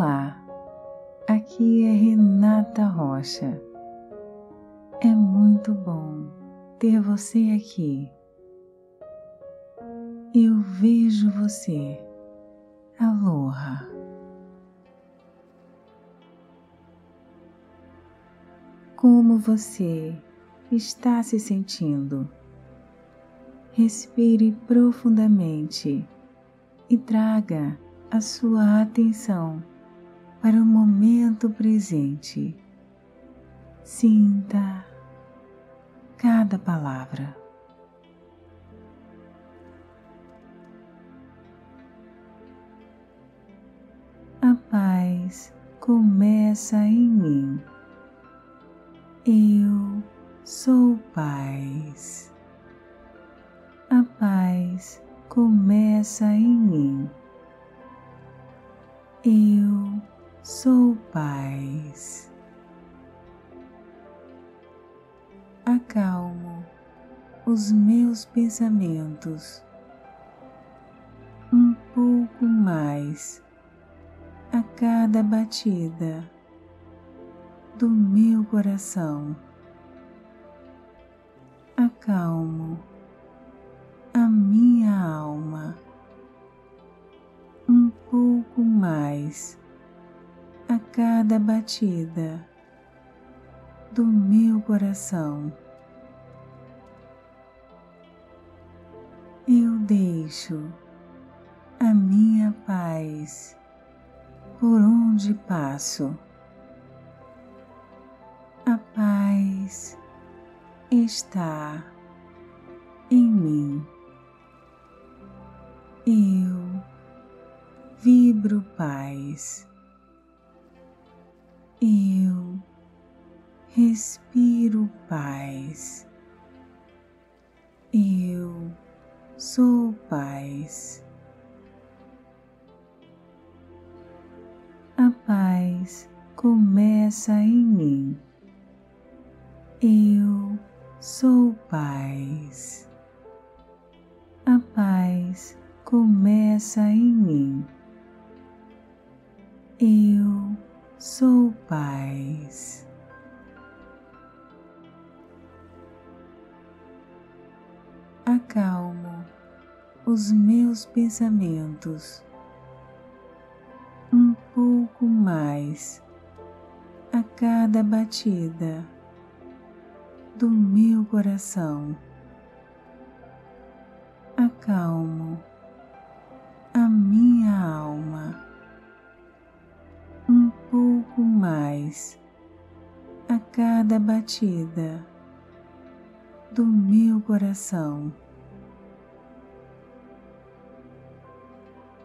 Olá, aqui é Renata Rocha. É muito bom ter você aqui. Eu vejo você. Aloha. Como você está se sentindo? Respire profundamente e traga a sua atenção para o momento presente. Sinta cada palavra. A paz começa em mim. Eu sou paz. A paz começa em mim. Eu sou paz. Acalmo os meus pensamentos um pouco mais a cada batida do meu coração. Acalmo a minha alma um pouco mais a cada batida do meu coração. Eu deixo a minha paz por onde passo. A paz está em mim. Eu vibro paz. Eu respiro paz. Eu sou paz. A paz começa em mim. Eu sou paz. A paz começa em mim. Eu sou paz. Acalmo os meus pensamentos um pouco mais a cada batida do meu coração. Acalmo pouco mais a cada batida do meu coração.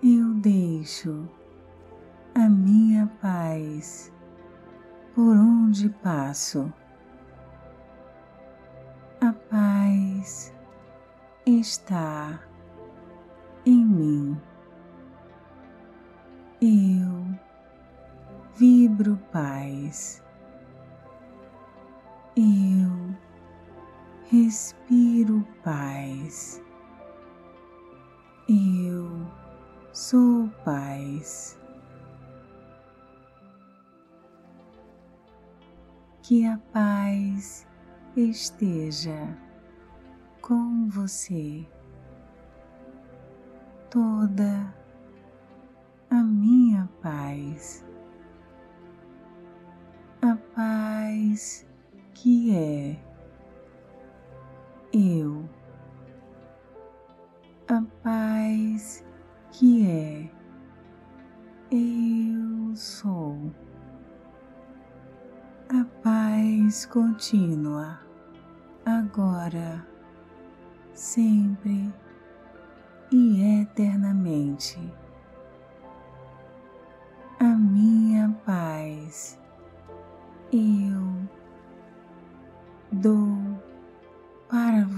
Eu deixo a minha paz por onde passo. A paz está em mim. Eu vibro paz. Eu respiro paz. Eu sou paz. Que a paz esteja com você toda a minha paz, paz que é eu, a paz que é eu sou, a paz contínua agora, sempre e eternamente.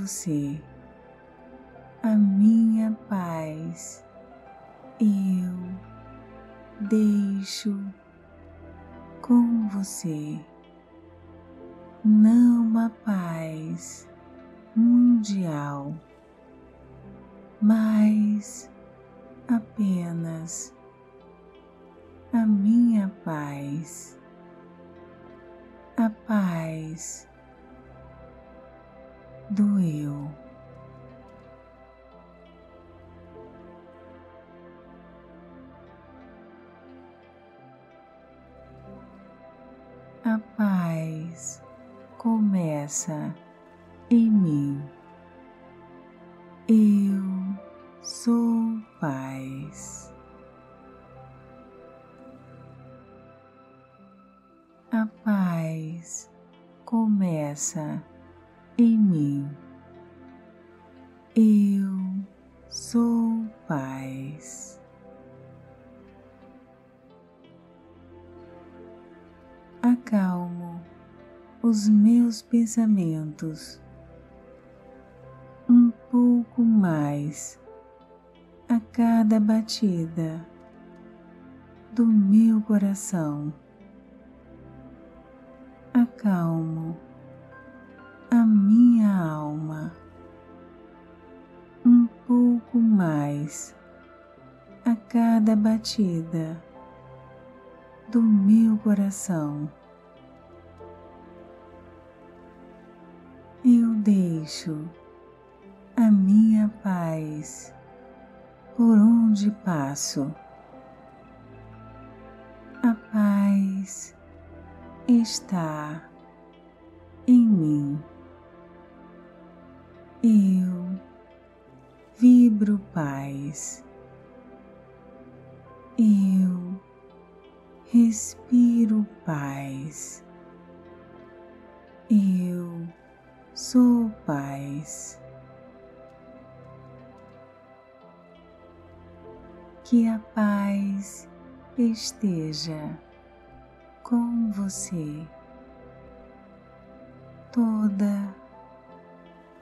Você. A minha paz eu deixo com você. Não a paz mundial mas apenas a minha paz, a paz do eu. A paz começa em mim. Eu sou paz. A paz começa em mim. Eu sou paz. Acalmo os meus pensamentos um pouco mais a cada batida do meu coração. Acalmo mais a cada batida do meu coração. Eu deixo a minha paz por onde passo. A paz está em mim. Eu vibro paz. Eu respiro paz. Eu sou paz. que a paz esteja com você toda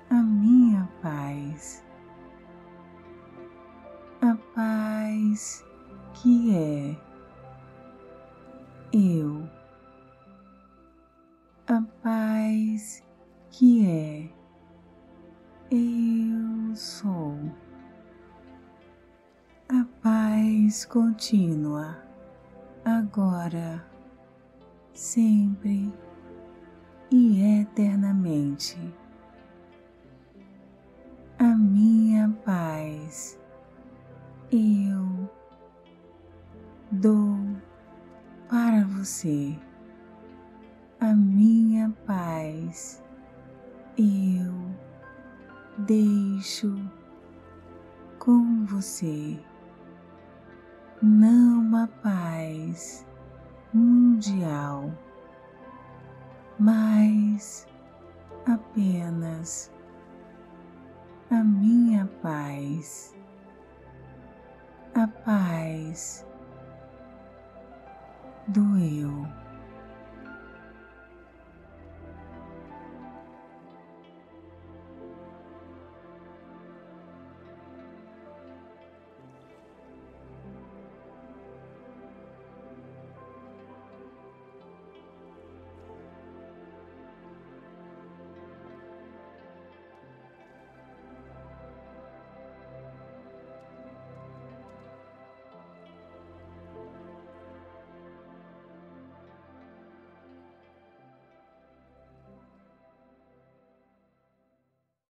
a minha paz, paz que é? Eu, a paz que é? Eu sou. A paz contínua, agora, sempre e eternamente. A minha paz eu dou para você. A minha paz eu deixo com você não a paz mundial, mas apenas a minha paz, a paz do eu.